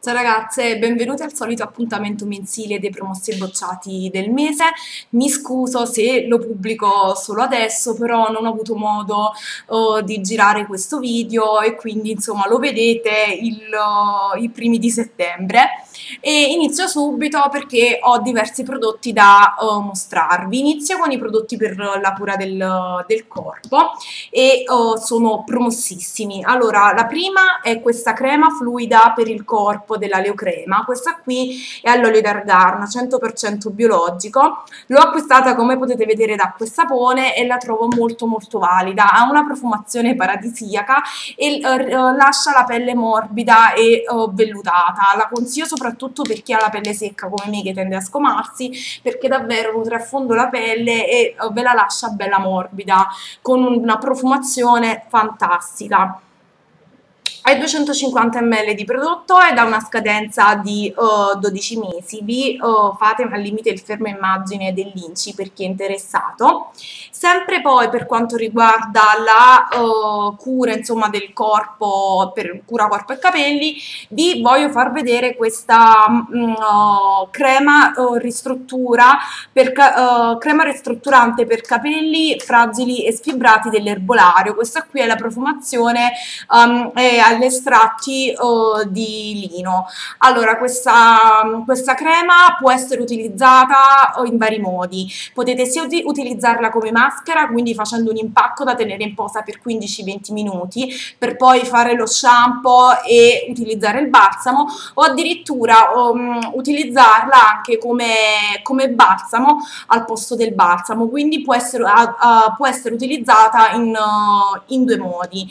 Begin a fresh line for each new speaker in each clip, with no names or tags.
Ciao ragazze, benvenute al solito appuntamento mensile dei promossi e bocciati del mese. Mi scuso se lo pubblico solo adesso, però non ho avuto modo uh, di girare questo video e quindi insomma lo vedete il, uh, i primi di settembre. E inizio subito perché ho diversi prodotti da uh, mostrarvi. Inizio con i prodotti per la cura del, del corpo e sono promossissimi. Allora, la prima è questa crema fluida per il corpo della Leocrema, questa qui è all'olio d'argano, 100% biologico, l'ho acquistata come potete vedere da e sapone e la trovo molto molto valida, ha una profumazione paradisiaca e uh, lascia la pelle morbida e uh, vellutata, la consiglio soprattutto per chi ha la pelle secca come me che tende a scomarsi, perché davvero nutre a fondo la pelle e uh, ve la lascia bella morbida, con una profumazione fantastica hai 250 ml di prodotto ed ha una scadenza di uh, 12 mesi. Vi uh, fate al limite il fermo immagine dell'Inci per chi è interessato. Sempre poi per quanto riguarda la uh, cura insomma, del corpo, per cura corpo e capelli, vi voglio far vedere questa um, crema ristruttura per crema ristrutturante per capelli fragili e sfibrati dell'erbolario. Questa qui è la profumazione um, è agli estratti uh, di lino. Allora, questa, questa, crema può essere utilizzata in vari modi. Potete sia ut utilizzarla come maschera, quindi facendo un impacco da tenere in posa per 15-20 minuti, per poi fare lo shampoo e utilizzare il balsamo, o addirittura um, utilizzarla anche come, come, balsamo al posto del balsamo, quindi può essere, uh, uh, può essere utilizzata in, in due modi.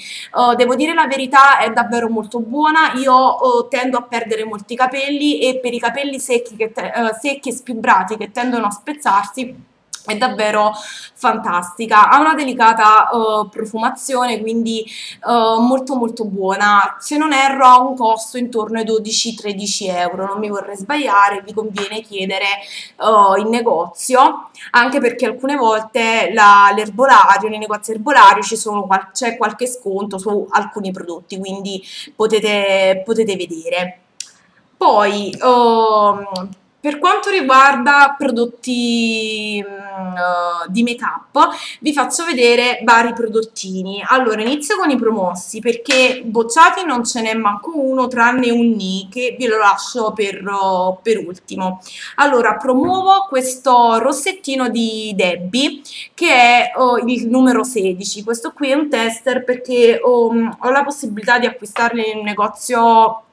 devo dire la verità, è davvero molto buona, io oh, tendo a perdere molti capelli e per i capelli secchi, che uh, secchi e spibrati che tendono a spezzarsi è davvero fantastica, ha una delicata uh, profumazione, quindi uh, molto molto buona, se non erro ha un costo intorno ai 12-13 euro, non mi vorrei sbagliare, vi conviene chiedere uh, in negozio, anche perché alcune volte l'erbolario, nei negozi erbolario c'è qual qualche sconto su alcuni prodotti, quindi potete, potete vedere. Poi, uh, per quanto riguarda prodotti uh, di make up, vi faccio vedere vari prodottini. Allora, inizio con i promossi perché bocciati non ce n'è manco uno tranne un ni che vi lo lascio per, uh, per ultimo. Allora, promuovo questo rossettino di Debbie che è uh, il numero 16. Questo qui è un tester perché um, ho la possibilità di acquistarli in un negozio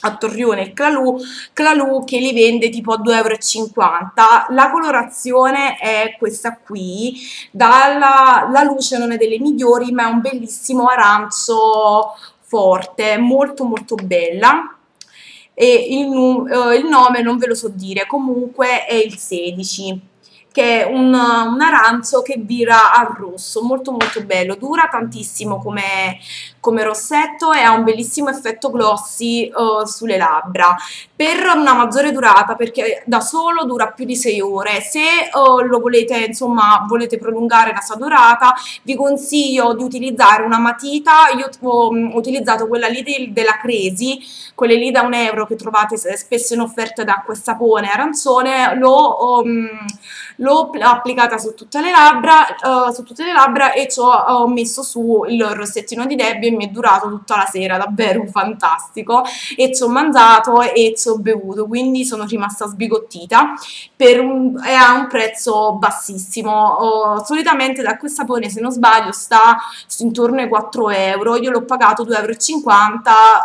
a Torrione Clalù, Clalù che li vende tipo a 2,50 euro. La colorazione è questa qui, dalla, la luce non è delle migliori ma è un bellissimo arancio forte, molto molto bella e il, uh, il nome non ve lo so dire, comunque è il 16 che è un, un arancio che vira al rosso, molto molto bello, dura tantissimo come, come rossetto e ha un bellissimo effetto glossy uh, sulle labbra. Per una maggiore durata, perché da solo dura più di 6 ore, se uh, lo volete, insomma, volete prolungare la sua durata, vi consiglio di utilizzare una matita, io ho um, utilizzato quella lì del, della Cresi, quelle lì da un euro che trovate spesso in offerta da acqua e sapone arancione, lo... Um, l'ho applicata su tutte le labbra, uh, su tutte le labbra e ci ho, ho messo su il rossettino di Debbie mi è durato tutta la sera, davvero fantastico e ci ho mangiato e ci ho bevuto, quindi sono rimasta sbigottita per un, e a un prezzo bassissimo. Uh, solitamente da quel sapone, se non sbaglio, sta intorno ai 4 euro, io l'ho pagato 2,50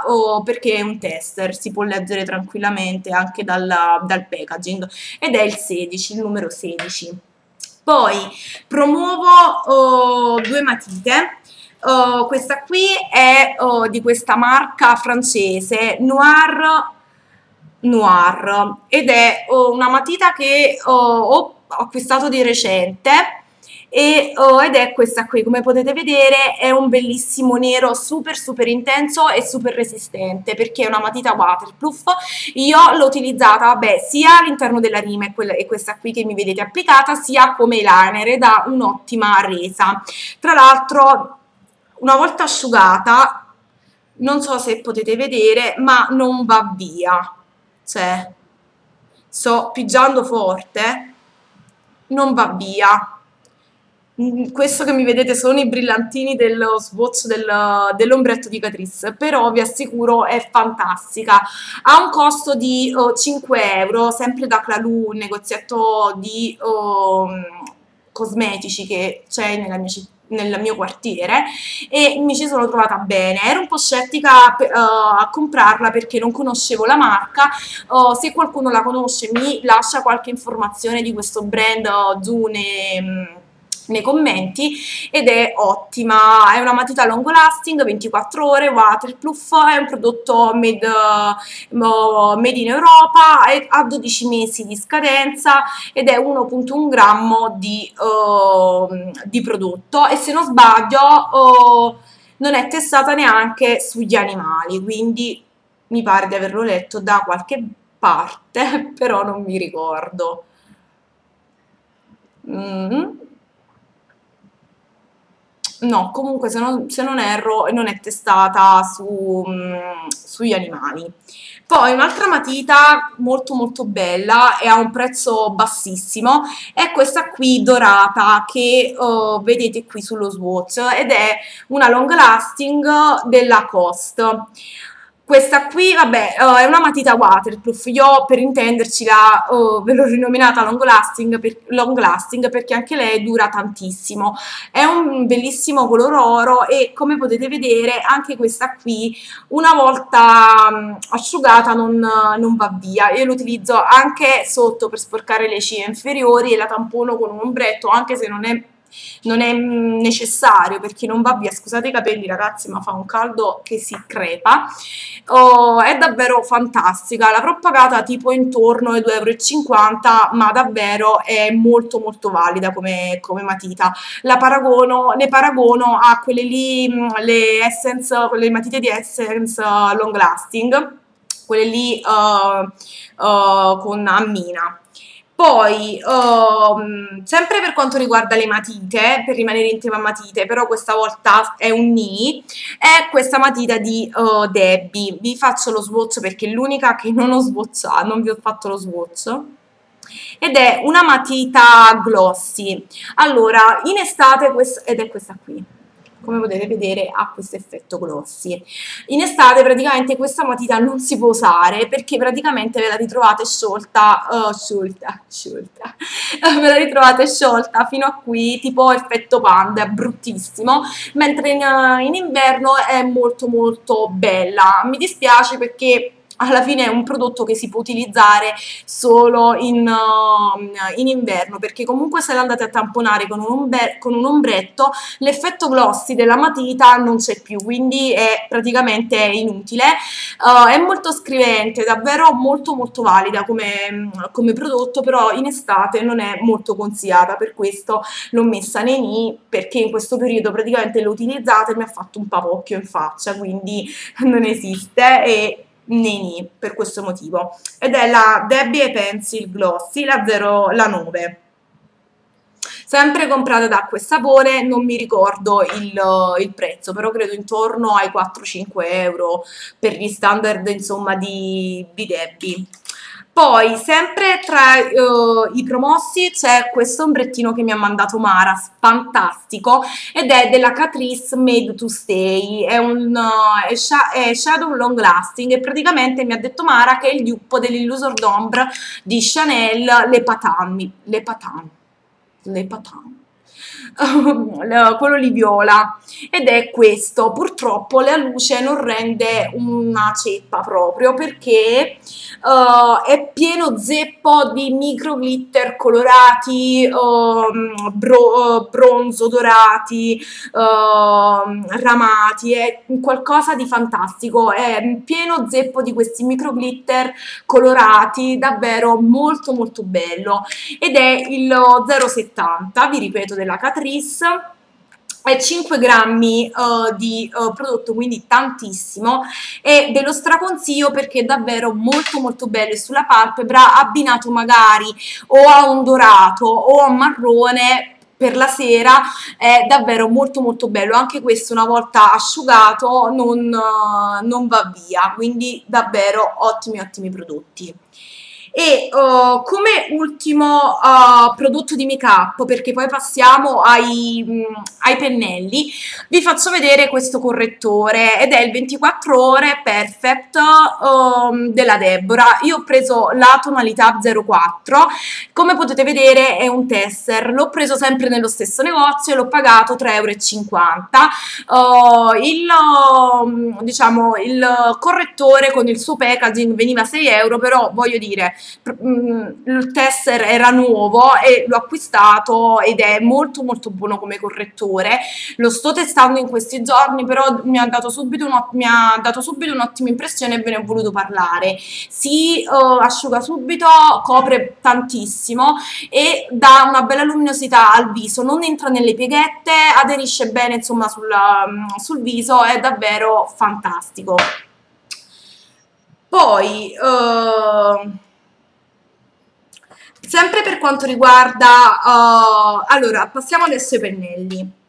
euro uh, perché è un tester, si può leggere tranquillamente anche dal, dal packaging ed è il 16, il numero 16. Poi promuovo oh, due matite. Oh, questa qui è oh, di questa marca francese Noir Noir ed è oh, una matita che ho acquistato di recente e, ed è questa qui, come potete vedere è un bellissimo nero super super intenso e super resistente perché è una matita waterproof, io l'ho utilizzata vabbè, sia all'interno della rima e, e questa qui che mi vedete applicata sia come eyeliner ed ha un'ottima resa, tra l'altro una volta asciugata non so se potete vedere ma non va via. Cioè sto pigiando forte non va via. Mm, questo che mi vedete sono i brillantini dello swatch del, dell'ombretto di Catrice però vi assicuro è fantastica. Ha un costo di oh, 5 euro sempre da Clalou un negozietto di oh, cosmetici che c'è nella mia città nel mio quartiere e mi ci sono trovata bene. Ero un po' scettica uh, a comprarla perché non conoscevo la marca. Uh, se qualcuno la conosce mi lascia qualche informazione di questo brand uh, giù nei, commenti ed è ottima, è una matita long lasting, 24 ore, waterproof, è un prodotto made, made in Europa, ha 12 mesi di scadenza ed è 1.1 grammo di, uh, di, prodotto e se non sbaglio uh, non è testata neanche sugli animali, quindi mi pare di averlo letto da qualche parte, però non mi ricordo. Mm. No, comunque se non, se non erro non è testata su, mh, mm, sugli animali. Poi un'altra matita molto molto bella e a un prezzo bassissimo è questa qui dorata che uh, vedete qui sullo swatch ed è una long lasting della Cost. Questa qui, vabbè, uh, è una matita waterproof, io per intenderci la, uh, ve l'ho rinominata long lasting, per, long lasting perché anche lei dura tantissimo. È un bellissimo color oro e come potete vedere anche questa qui una volta um, asciugata non, non, va via. Io l'utilizzo anche sotto per sporcare le ciglia inferiori e la tampono con un ombretto anche se non è non è necessario perché non va via, scusate i capelli ragazzi ma fa un caldo che si crepa, oh, è davvero fantastica, l'avrò pagata tipo intorno ai 2,50 euro ma davvero è molto molto valida come, come matita, la paragono, le paragono a quelle lì, le Essence, le matite di Essence long lasting, quelle lì uh, uh, con ammina poi, um, sempre per quanto riguarda le matite, per rimanere in tema matite, però questa volta è un ni, è questa matita di uh, Debbie. Vi faccio lo swatch perché è l'unica che non ho swatchato, non vi ho fatto lo swatch ed è una matita glossy. Allora in estate questa, ed è questa qui come potete vedere ha questo effetto glossy. In estate praticamente questa matita non si può usare perché praticamente ve la ritrovate sciolta, uh, sciolta, sciolta, ve la ritrovate sciolta fino a qui tipo effetto panda, è bruttissimo, mentre in, in inverno è molto molto bella. Mi dispiace perché alla fine è un prodotto che si può utilizzare solo in, uh, in inverno perché comunque se l'andate a tamponare con un, con un ombretto l'effetto glossy della matita non c'è più quindi è praticamente inutile. Uh, è molto scrivente davvero molto molto valida come, come prodotto però in estate non è molto consigliata per questo l'ho messa nei ni perché in questo periodo praticamente l'ho utilizzata e mi ha fatto un papocchio in faccia quindi non esiste e Nini per questo motivo ed è la Debbie Pencil Glossy, la, 0, la 9 sempre comprata da acqua e sapone, non mi ricordo il, il, prezzo, però credo intorno ai 4-5 euro per gli standard insomma di, di Debbie. Poi, sempre tra uh, i promossi c'è questo ombrettino che mi ha mandato Mara, fantastico, ed è della Catrice Made to Stay, è un uh, è sh è Shadow Long Lasting e praticamente mi ha detto Mara che è il dupe dell'illusor d'ombre di Chanel Le Patin, Le Patin, Le Patin quello lì viola. Ed è questo. Purtroppo la luce non rende una ceppa proprio perché uh, è pieno zeppo di micro glitter colorati uh, bro, bronzo dorati uh, ramati. È qualcosa di fantastico. È pieno zeppo di questi micro glitter colorati davvero molto molto bello. Ed è il 0,70 vi ripeto della Caterina Catrice è 5 grammi uh, di uh, prodotto quindi tantissimo e ve lo straconsiglio perché è davvero molto molto bello e sulla palpebra abbinato magari o a un dorato o a un marrone per la sera è davvero molto molto bello anche questo una volta asciugato non, non va via quindi davvero ottimi ottimi prodotti e uh, come ultimo uh, prodotto di make up perché poi passiamo ai, mh, mm, ai, pennelli vi faccio vedere questo correttore ed è il 24 ore perfect um, della Deborah. Io ho preso la tonalità 04 come potete vedere è un tester l'ho preso sempre nello stesso negozio e l'ho pagato 3,50 euro uh, il, um, diciamo, il correttore con il suo packaging veniva 6 euro però voglio dire il tester era nuovo e l'ho acquistato ed è molto molto buono come correttore. Lo sto testando in questi giorni però mi ha dato subito, un'ottima impressione e ve ne ho voluto parlare. Si uh, asciuga subito copre tantissimo e dà una bella luminosità al viso non entra nelle pieghette aderisce bene insomma sul, um, sul viso è davvero fantastico. Poi uh, Sempre per quanto riguarda, uh, allora passiamo adesso ai pennelli.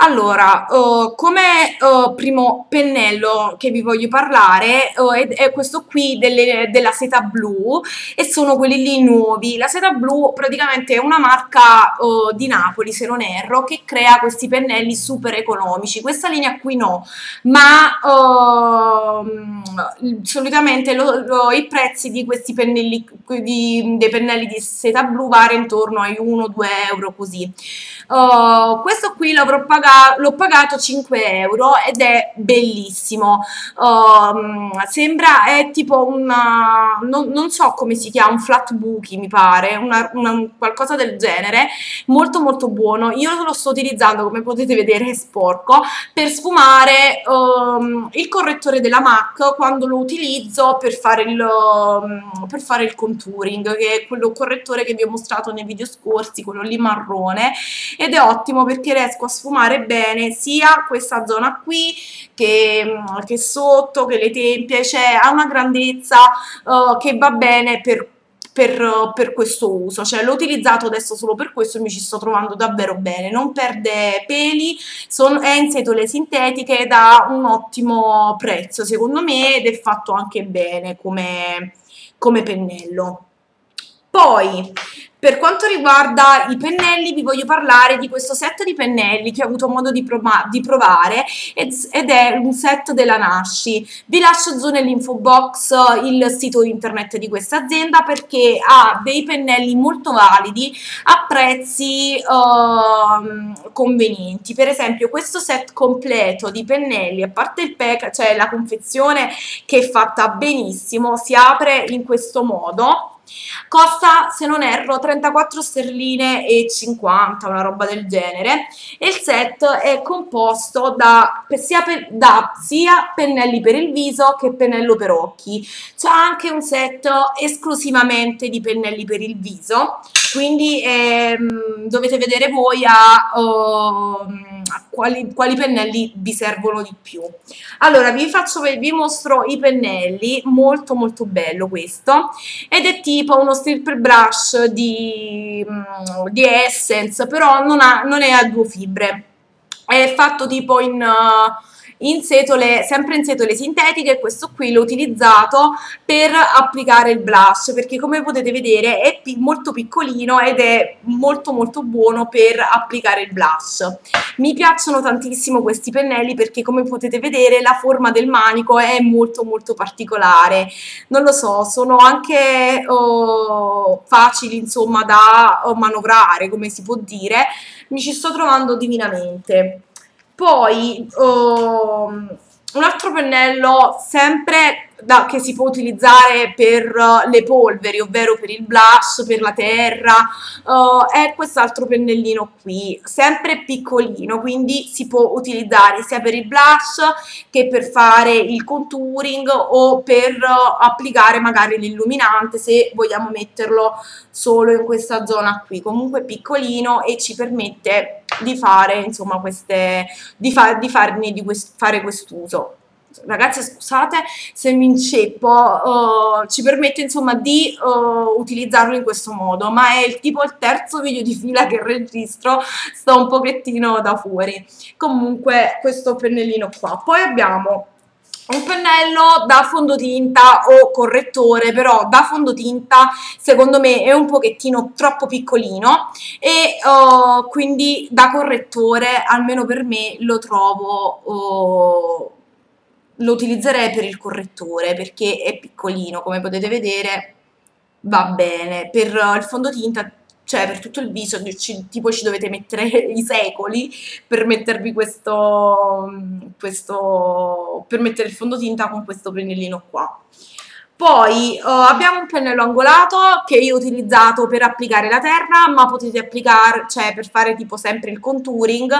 Allora, uh, come uh, primo pennello che vi voglio parlare uh, è, è, questo qui delle, della seta blu e sono quelli lì nuovi. La seta blu praticamente è una marca di Napoli, se non erro, che crea questi pennelli super economici. Questa linea qui no, ma ehm, solitamente lo, lo, i prezzi di questi pennelli, di, dei pennelli di seta blu variano intorno ai 1-2 euro così. Questo qui pagato l'ho pagato 5 euro ed è bellissimo. Um, sembra è tipo una non, non, so come si chiama un flat bookie mi pare una, una, qualcosa del genere molto molto buono. Io lo sto utilizzando come potete vedere è sporco. Per sfumare um, il correttore della MAC quando lo utilizzo per fare il um, per fare il contouring che è quello correttore che vi ho mostrato nei video scorsi quello lì marrone ed è ottimo perché riesco a sfumare bene sia questa zona qui che, mm, che sotto, che le tempie, cioè ha una grandezza uh, che va bene per per, per, questo uso, cioè l'ho utilizzato adesso solo per questo e mi ci sto trovando davvero bene, non perde peli, son, è in setole sintetiche ed ha un ottimo prezzo secondo me ed è fatto anche bene come, come pennello. Poi per quanto riguarda i pennelli vi voglio parlare di questo set di pennelli che ho avuto modo di, di provare ed è un set della Nashi. Vi lascio giù nell'info box il sito internet di questa azienda perché ha dei pennelli molto validi a prezzi uh, convenienti. Per esempio questo set completo di pennelli, a parte il pack, cioè la confezione che è fatta benissimo, si apre in questo modo Costa, se non erro, 34 sterline e 50, una roba del genere. E il set è composto da sia, per, da sia pennelli per il viso che pennello per occhi. C'è anche un set esclusivamente di pennelli per il viso, quindi ehm, dovete vedere voi a... Uh, quali, quali, pennelli vi servono di più. Allora, vi faccio, vi mostro i pennelli, molto molto bello questo, ed è tipo uno stripper brush di, mm, di Essence, però non, ha, non è a due fibre, è fatto tipo in... Uh, in setole, sempre in setole sintetiche questo qui l'ho utilizzato per applicare il blush perché come potete vedere è pi molto piccolino ed è molto molto buono per applicare il blush. Mi piacciono tantissimo questi pennelli perché come potete vedere la forma del manico è molto molto particolare. Non lo so sono anche oh, facili insomma da manovrare come si può dire mi ci sto trovando divinamente. Poi um, un altro pennello sempre da, che si può utilizzare per uh, le polveri, ovvero per il blush, per la terra, uh, è quest'altro pennellino qui, sempre piccolino, quindi si può utilizzare sia per il blush che per fare il contouring o per uh, applicare magari l'illuminante se vogliamo metterlo solo in questa zona qui, comunque piccolino e ci permette di fare insomma queste, di, fa, di farne di quest, fare quest'uso ragazzi scusate se mi inceppo, uh, ci permette insomma di uh, utilizzarlo in questo modo, ma è il tipo il terzo video di fila che registro, sto un pochettino da fuori. Comunque questo pennellino qua. Poi abbiamo un pennello da fondotinta o correttore, però da fondotinta secondo me è un pochettino troppo piccolino e uh, quindi da correttore, almeno per me, lo trovo... Uh, lo utilizzerei per il correttore perché è piccolino, come potete vedere va bene. Per il fondotinta cioè per tutto il viso, ci, tipo ci dovete mettere i secoli per mettervi questo, questo, per mettere il fondotinta con questo pennellino qua. Poi uh, abbiamo un pennello angolato che io ho utilizzato per applicare la terra, ma potete applicare, cioè per fare tipo sempre il contouring,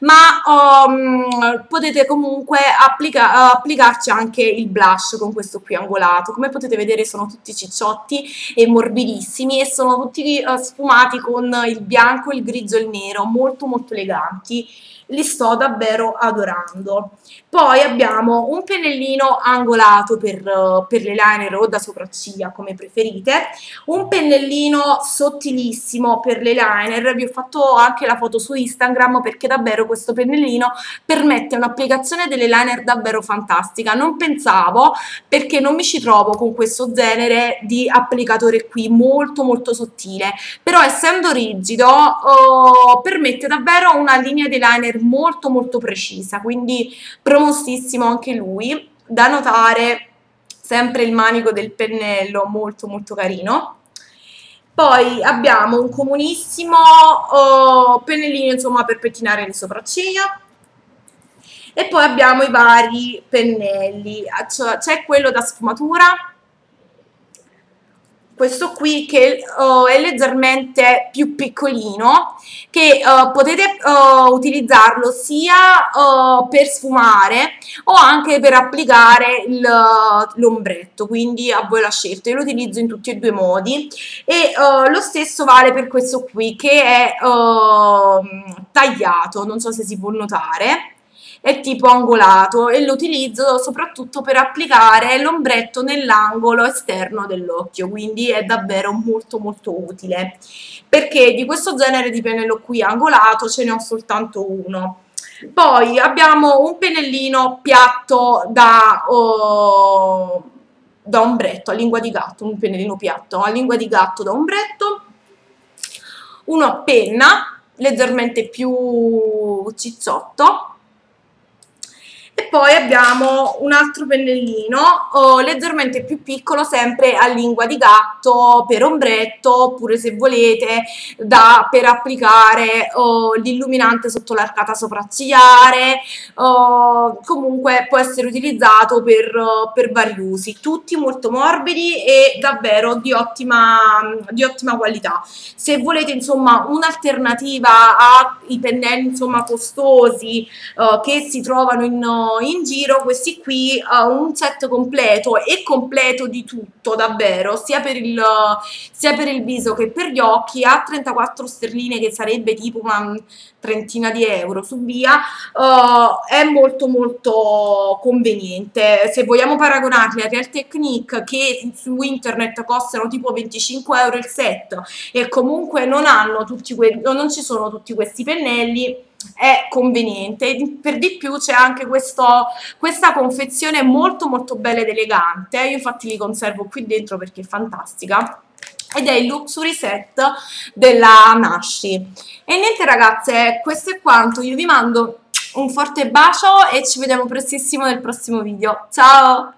ma um, potete comunque applica applicarci anche il blush con questo qui angolato. Come potete vedere sono tutti cicciotti e morbidissimi e sono tutti uh, sfumati con il bianco, il grigio e il nero, molto molto eleganti li sto davvero adorando. Poi abbiamo un pennellino angolato per, per l'eyeliner o da sopracciglia come preferite, un pennellino sottilissimo per l'eyeliner, vi ho fatto anche la foto su Instagram perché davvero questo pennellino permette un'applicazione dell'eyeliner davvero fantastica, non pensavo perché non mi ci trovo con questo genere di applicatore qui molto molto sottile, però essendo rigido oh, permette davvero una linea di eyeliner molto molto precisa, quindi promostissimo anche lui, da notare sempre il manico del pennello molto molto carino. Poi abbiamo un comunissimo oh, pennellino insomma per pettinare le sopracciglia, e poi abbiamo i vari pennelli, cioè, c'è quello da sfumatura, questo qui che uh, è leggermente più piccolino che uh, potete uh, utilizzarlo sia per sfumare o anche per applicare l'ombretto. Quindi a voi la scelta. Io lo utilizzo in tutti e due i modi. E lo stesso vale per questo qui che è tagliato. Non so se si può notare è tipo angolato e lo utilizzo soprattutto per applicare l'ombretto nell'angolo esterno dell'occhio, quindi è davvero molto molto utile, perché di questo genere di pennello qui angolato ce ne ho soltanto uno. Poi abbiamo un pennellino piatto da, oh, da ombretto, a lingua di gatto, un pennellino piatto a lingua di gatto da ombretto, uno a penna, leggermente più cicciotto, poi abbiamo un altro pennellino oh, leggermente più piccolo, sempre a lingua di gatto per ombretto, oppure se volete da, per applicare oh, l'illuminante sotto l'arcata sopraccigliare, oh, comunque può essere utilizzato per, per, vari usi, tutti molto morbidi e davvero di ottima, di ottima qualità. Se volete insomma un'alternativa ai pennelli insomma costosi uh, che si trovano in in giro questi qui uh, un set completo e completo di tutto davvero sia per, il, sia per il viso che per gli occhi a 34 sterline che sarebbe tipo una trentina di euro su via. Uh, è molto molto conveniente. Se vogliamo paragonarli a Real Technique che su internet costano tipo 25 euro il set e comunque non hanno tutti non ci sono tutti questi pennelli è conveniente. Per di più c'è anche questo, questa confezione molto molto bella ed elegante. Io infatti li conservo qui dentro perché è fantastica. Ed è il luxury set della Nashi e niente ragazze questo è quanto. Io vi mando un forte bacio e ci vediamo prestissimo nel prossimo video. Ciao